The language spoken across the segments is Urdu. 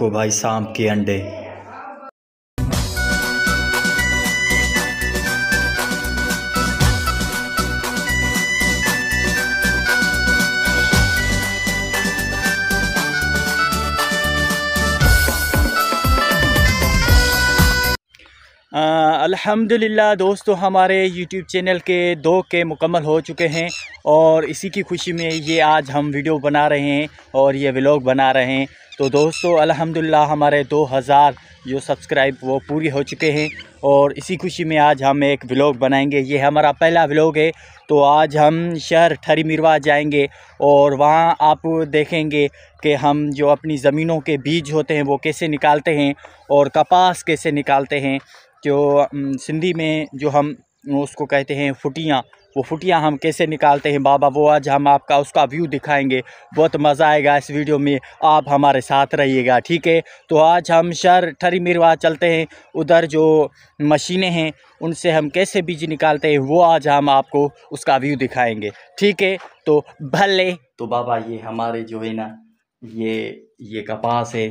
دیکھو بھائی سانپ کے انڈے۔ الحمد للہ دوستو، ہمارے یوٹیوب چینل کے دو کے مکمل ہو چکے ہیں اور اسی کی خوشی میں یہ آج ہم ویڈیو بنا رہے ہیں اور یہ ولاگ بنا رہے ہیں۔ تو دوستو الحمد للہ ہمارے دو ہزار جو سبسکرائب وہ پوری ہو چکے ہیں اور اسی خوشی میں آج ہم ایک ولاگ بنائیں گے۔ یہ ہمارا پہلا ولاگ ہے۔ تو آج ہم شہر ٹھری میروا جائیں گے اور وہاں آپ دیکھیں گے کہ ہم جو اپنی زمینوں کے بیج ہوتے ہیں وہ کیسے نکالتے ہیں اور کپاس کیسے نکالتے ہیں۔ جو سندھی میں جو ہم اس کو کہتے ہیں فٹیاں وہ فٹیاں ہم کیسے نکالتے ہیں بابا؟ وہ آج ہم آپ کا، اس کا ویو دکھائیں گے۔ بہت مزہ آئے گا اس ویڈیو میں۔ آپ ہمارے ساتھ رہیے گا، ٹھیک ہے؟ تو آج ہم شہر ٹھری میروا چلتے ہیں۔ ادھر جو مشینیں ہیں، ان سے ہم کیسے بیج نکالتے ہیں، وہ آج ہم آپ کو اس کا ویو دکھائیں گے۔ ٹھیک ہے؟ تو بھلے۔ تو بابا، یہ ہمارے جو ہے نا، یہ یہ کپاس ہے۔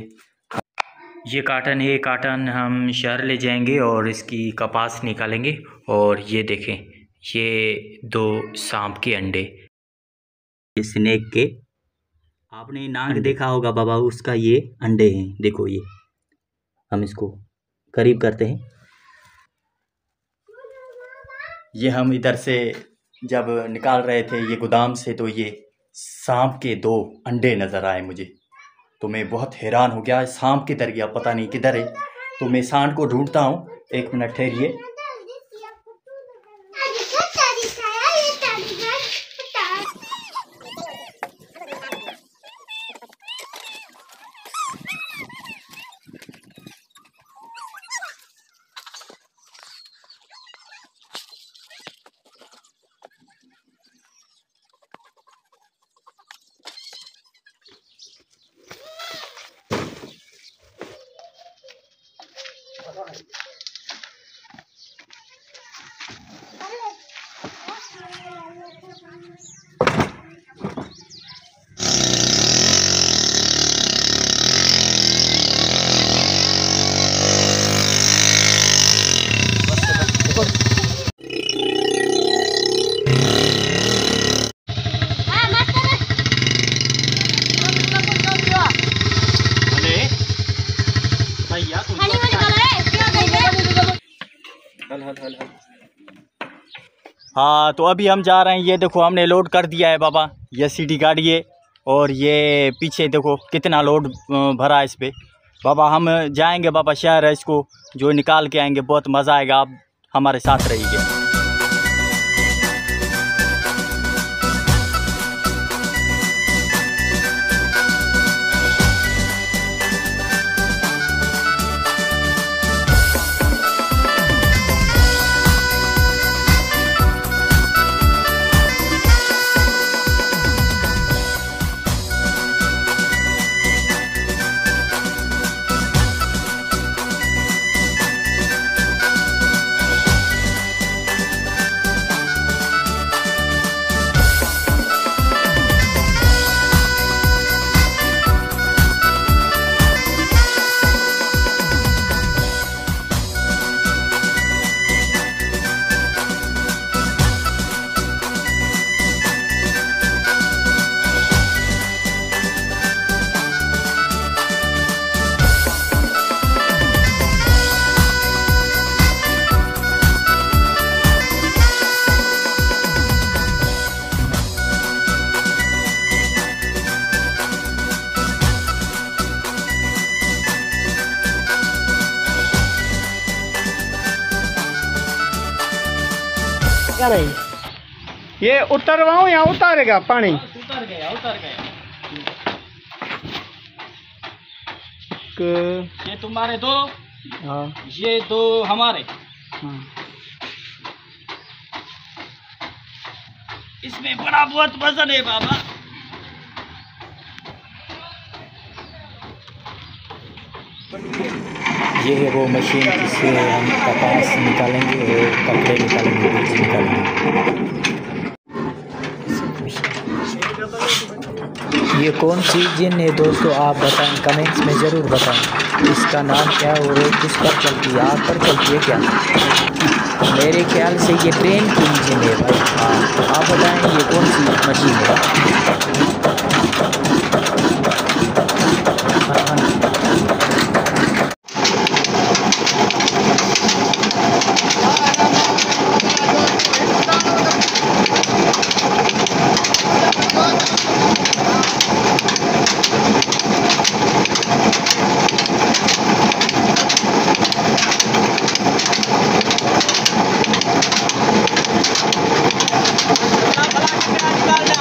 یہ کاٹن ہے کاٹن ہم شہر لے جائیں گے اور اس کی کپاس نکالیں گے اور یہ دیکھیں یہ دو سانپ کے انڈے۔ سنیک کے۔ آپ نے ناک دیکھا ہوگا بابا اس کا یہ انڈے ہیں۔ دیکھو یہ۔ ہم اس کو قریب کرتے ہیں۔ یہ ہم ادھر سے جب نکال رہے تھے یہ گودام سے تو یہ سانپ کے دو انڈے نظر آئے مجھے۔ تو میں بہت حیران ہو گیا، سانپ کدھر گیا پتہ نہیں کدھر ہے۔ تو میں سانپ کو ڈھونڈتا ہوں۔ ایک منٹ ٹھہریے۔ ہاں تو ابھی ہم جا رہے ہیں۔ یہ دیکھو، ہم نے لوڈ کر دیا ہے بابا، یہ سی ڈی گاڑی ہے اور یہ پیچھے دیکھو کتنا لوڈ بھرا ہے اس پہ۔ بابا، ہم جائیں گے بابا شہر ہے اس کو، جو نکال کے آئیں گے، بہت مزہ آئے گا۔ آپ ہمارے ساتھ رہیے۔ رہی یہ اترواؤں یا اتارے گا پانی اتر گیا اتر گیا یہ تمہارے دو ہاں یہ دو ہمارے ہاں اس میں بڑا بہت وزن ہے بابا یہ ہے وہ مشین جس سے ہم کپاس نکالیں گے اور کپڑے نکالیں گے بیج نکالیں گے۔ یہ کون سی جن ہے دوستو؟ آپ بتائیں کمنٹس میں ضرور بتائیں۔ اس کا نام کیا ہے اور کس پر چلتی ہے؟ آگ پر چلتی ہے کیا؟ میرے خیال سے یہ ٹرین کی انجن ہے بھائی۔ ہاں، آپ بتائیں یہ کون سی مشین ہے؟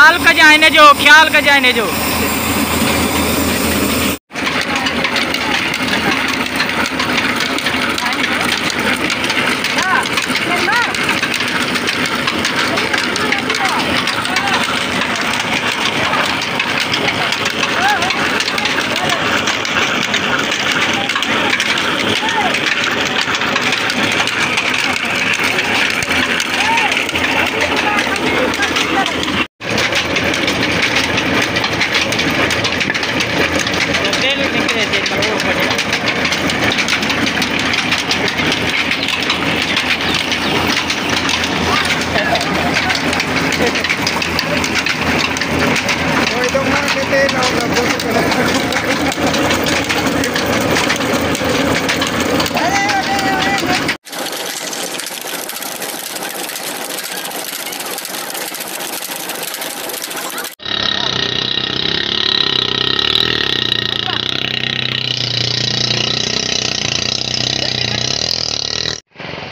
خیال کا جائنے جو خیال کا جائنے جو۔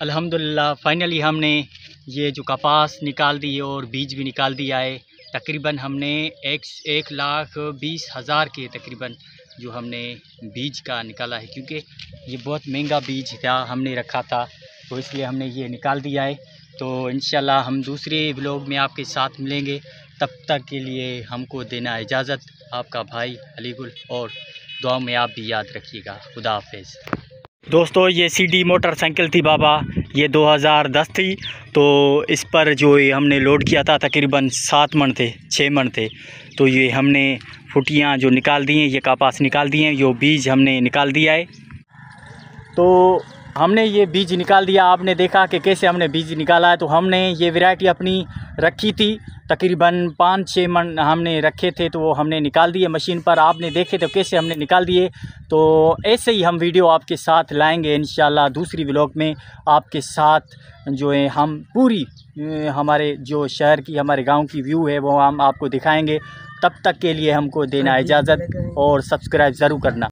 الحمدللہ، فائنلی ہم نے یہ جو کپاس نکال دی اور بیج بھی نکال دیا ہے، تقریباً ہم نے ایک ایک لاکھ بیس ہزار کے تقریباً جو ہم نے بیج کا نکالا ہے، کیونکہ یہ بہت مہنگا بیج تھا، ہم نے رکھا تھا، تو اس لیے ہم نے یہ نکال دیا ہے۔ تو انشاءاللہ ہم دوسرے بلاگ میں آپ کے ساتھ ملیں گے۔ تب تک کے لیے ہم کو دینا اجازت۔ آپ کا بھائی علی گل اور دعا میں آپ بھی یاد رکھیے گا۔ خدا حافظ۔ دوستو، یہ سی ڈی موٹر سائیکل تھی بابا، یہ دو ہزار دس تھی۔ تو اس پر جو ہم نے لوڈ کیا تھا، تقریباً سات من تھے، چھ من تھے۔ تو یہ ہم نے پھٹیاں جو نکال دی ہیں، یہ کاپاس نکال دی ہیں، یہ بیج ہم نے نکال دیا ہے۔ تو ہم نے یہ بیج نکال دیا آپ نے دیکھا کہ کیسے ہم نے بیج نکالا ہے۔ تو ہم نے یہ ورائٹی اپنی رکھی تھی۔ تقریباً پانچ چھ من ہم نے رکھے تھے تو وہ ہم نے نکال دیے مشین پر۔ آپ نے دیکھے تو کیسے ہم نے نکال دیے۔ تو ایسے ہی ہم ویڈیو آپ کے ساتھ لائیں گے انشاءاللہ دوسری ولاگ میں آپ کے ساتھ جو ہے ہم پوری ہمارے جو شہر کی ہمارے گاؤں کی ویو ہے وہ ہم آپ کو دکھائیں گے۔ تب تک کے لیے ہم کو دینا اجازت اور سبسکرائب ضرور کرنا۔